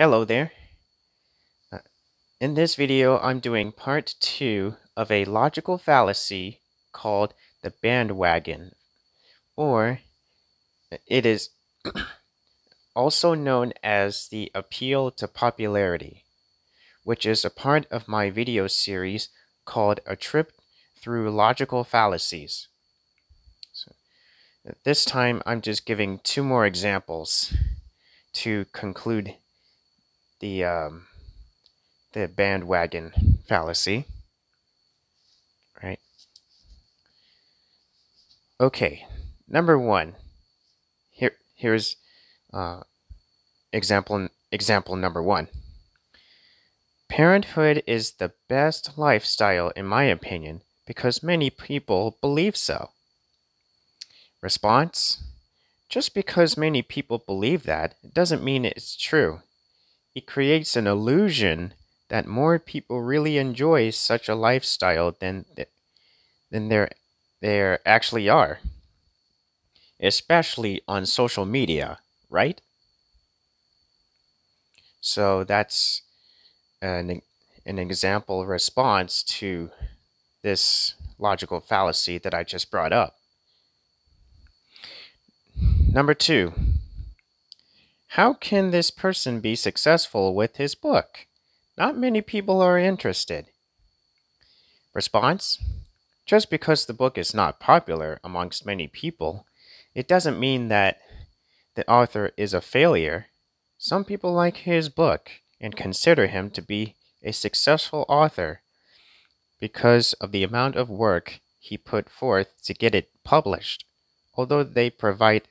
Hello there. Uh, in this video, I'm doing part two of a logical fallacy called the bandwagon, or it is also known as the appeal to popularity, which is a part of my video series called A Trip Through Logical Fallacies. So, this time, I'm just giving two more examples to conclude the um, the bandwagon fallacy. Right. Okay. Number one. Here here's uh, example example number one. Parenthood is the best lifestyle in my opinion because many people believe so. Response Just because many people believe that it doesn't mean it's true. It creates an illusion that more people really enjoy such a lifestyle than than there there actually are. Especially on social media, right? So that's an an example response to this logical fallacy that I just brought up. Number 2. How can this person be successful with his book? Not many people are interested. Response Just because the book is not popular amongst many people, it doesn't mean that the author is a failure. Some people like his book and consider him to be a successful author because of the amount of work he put forth to get it published, although they provide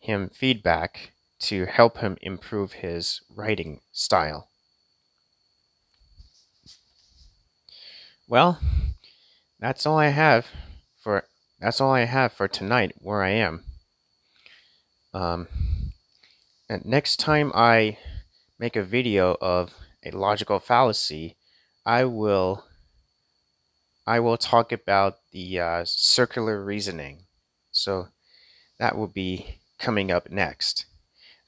him feedback to help him improve his writing style. Well, that's all I have for that's all I have for tonight where I am. Um, and next time I make a video of a logical fallacy, I will I will talk about the uh, circular reasoning. So that will be coming up next.